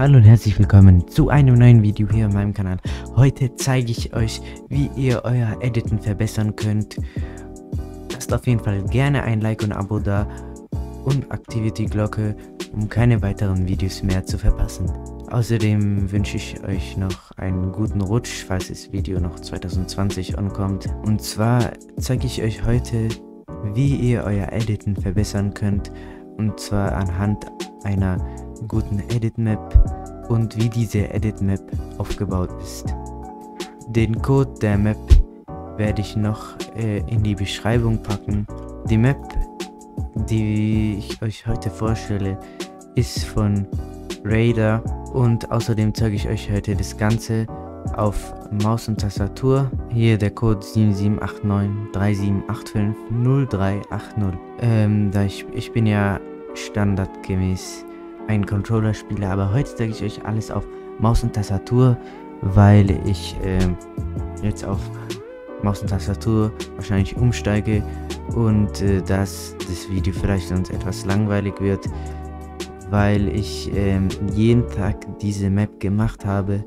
Hallo und herzlich willkommen zu einem neuen Video hier auf meinem Kanal. Heute zeige ich euch, wie ihr euer Editen verbessern könnt. Lasst auf jeden Fall gerne ein Like und Abo da und aktiviert die Glocke, um keine weiteren Videos mehr zu verpassen. Außerdem wünsche ich euch noch einen guten Rutsch, falls das Video noch 2020 ankommt. Und zwar zeige ich euch heute, wie ihr euer Editen verbessern könnt. Und zwar anhand einer guten Edit Map und wie diese Edit Map aufgebaut ist. Den Code der Map werde ich noch äh, in die Beschreibung packen. Die Map, die ich euch heute vorstelle, ist von Raider und außerdem zeige ich euch heute das Ganze auf Maus und Tastatur. Hier der Code 778937850380. Ähm, da ich, ich bin ja standardgemäß ein Controller-Spieler, aber heute zeige ich euch alles auf Maus und Tastatur, weil ich äh, jetzt auf Maus und Tastatur wahrscheinlich umsteige und äh, dass das Video vielleicht sonst etwas langweilig wird, weil ich äh, jeden Tag diese Map gemacht habe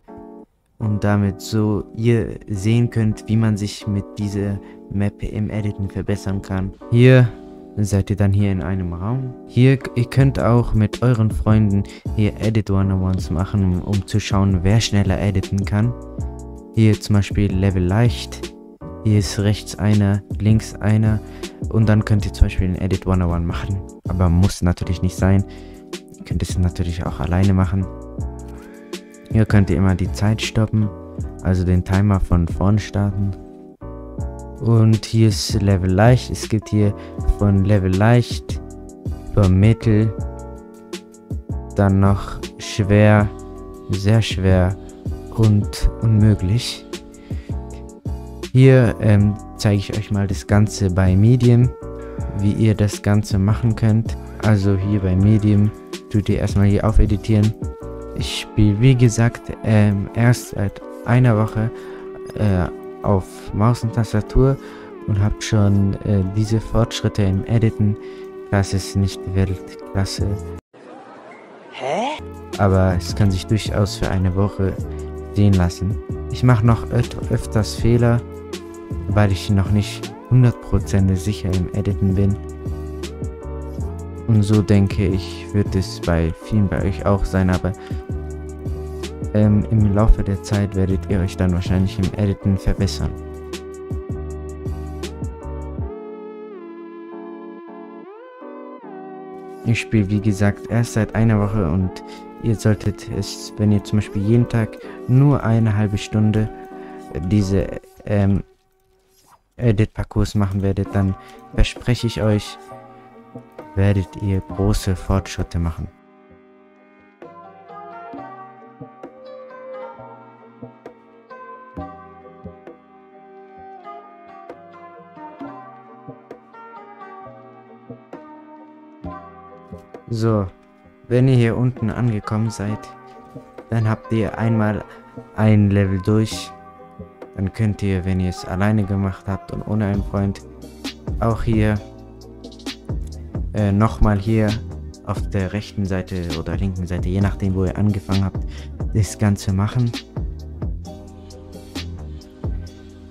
und damit so ihr sehen könnt, wie man sich mit dieser Map im Editen verbessern kann. Hier seid ihr dann hier in einem Raum. Hier, ihr könnt auch mit euren Freunden hier Edit 101s machen, um zu schauen, wer schneller editen kann. Hier zum Beispiel Level leicht. Hier ist rechts einer, links einer. Und dann könnt ihr zum Beispiel einen Edit 101 machen. Aber muss natürlich nicht sein. Ihr könnt es natürlich auch alleine machen. Hier könnt ihr immer die Zeit stoppen. Also den Timer von vorne starten. Und hier ist Level leicht. Es gibt hier von Level leicht über Mittel, dann noch schwer, sehr schwer und unmöglich. Hier ähm, zeige ich euch mal das Ganze bei Medium, wie ihr das Ganze machen könnt. Also hier bei Medium tut ihr erstmal hier aufeditieren. Ich spiele wie gesagt ähm, erst seit einer Woche äh, auf Maus und Tastatur und habe schon äh, diese Fortschritte im Editen. Das ist nicht Weltklasse. Hä? Aber es kann sich durchaus für eine Woche sehen lassen. Ich mache noch öf öfters Fehler, weil ich noch nicht 100% sicher im Editen bin. Und so denke ich, wird es bei vielen bei euch auch sein, aber ähm, im Laufe der Zeit werdet ihr euch dann wahrscheinlich im Editen verbessern. Ich spiele wie gesagt erst seit einer Woche und ihr solltet es, wenn ihr zum Beispiel jeden Tag nur eine halbe Stunde diese ähm, Edit-Parcours machen werdet, dann verspreche ich euch, werdet ihr große Fortschritte machen. So, wenn ihr hier unten angekommen seid, dann habt ihr einmal ein Level durch. Dann könnt ihr, wenn ihr es alleine gemacht habt und ohne einen Freund, auch hier äh, nochmal hier auf der rechten Seite oder linken Seite, je nachdem wo ihr angefangen habt, das Ganze machen.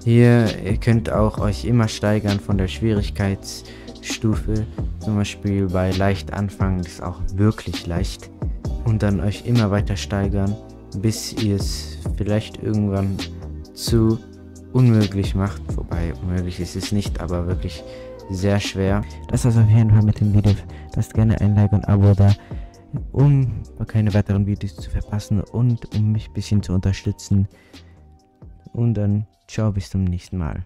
Hier, ihr könnt auch euch immer steigern von der Schwierigkeitsstufe. Zum Beispiel bei leicht anfangen ist auch wirklich leicht. Und dann euch immer weiter steigern, bis ihr es vielleicht irgendwann zu unmöglich macht. Wobei unmöglich ist es nicht, aber wirklich sehr schwer. Das war's auf jeden Fall mit dem Video. Lasst gerne ein Like und Abo da, um keine weiteren Videos zu verpassen und um mich ein bisschen zu unterstützen. Und dann ciao, bis zum nächsten Mal.